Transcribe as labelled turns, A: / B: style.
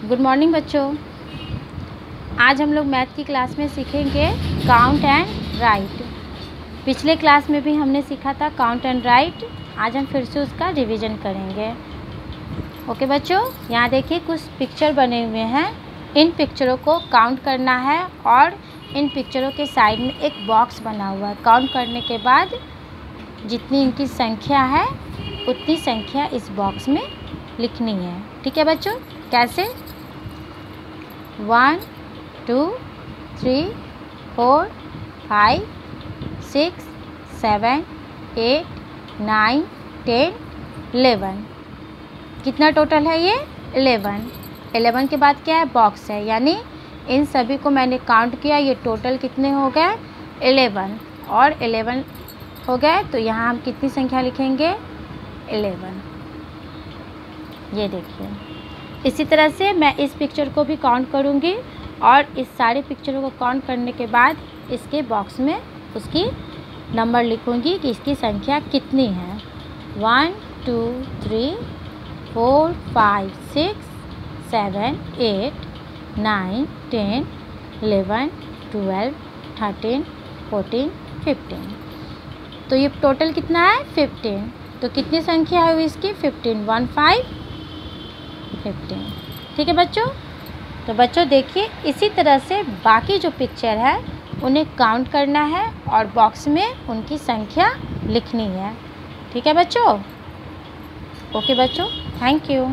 A: Good morning बच्चों। आज हम लोग मैथ की क्लास में सीखेंगे काउंट एंड राइट पिछले क्लास में भी हमने सीखा था काउंट एंड राइट आज हम फिर से उसका रिवीजन करेंगे। ओके बच्चों, यहाँ देखिए कुछ पिक्चर बने हुए हैं। इन पिक्चरों को काउंट करना है और इन पिक्चरों के साइड में एक बॉक्स बना हुआ है। काउंट करने के बाद जितनी इनकी संख्या है, उतनी संख्या इस बॉक्स में लिखनी है। ठीक है, बच्चों? कैसे? One two three four five six seven eight nine ten eleven कितना टोटल है ये? एलेवन एलेवन के बाद क्या है? बॉक्स है। यानी इन सभी को मैंने काउंट किया। ये टोटल कितने हो गए? एलेवन और एलेवन हो गए तो यहाँ हम कितनी संख्या लिखेंगे? एलेवन ये देखिए। इसी तरह से मैं इस पिक्चर को भी काउंट करूँगी और इस सारे पिक्चरों को काउंट करने के बाद इसके बॉक्स में उसकी नंबर लिखूँगी कि इसकी संख्या कितनी है। One two three four five six seven eight nine ten eleven twelve thirteen fourteen fifteen तो ये टोटल कितना है? फिफ्टीन तो कितनी संख्या है इसकी? फिफ्टीन वन फाइव फिफ्टीन ठीक है बच्चों? तो बच्चों देखिए, इसी तरह से बाकी जो पिक्चर है, उन्हें काउंट करना है और बॉक्स में उनकी संख्या लिखनी है। ठीक है बच्चों? ओके बच्चों थैंक यू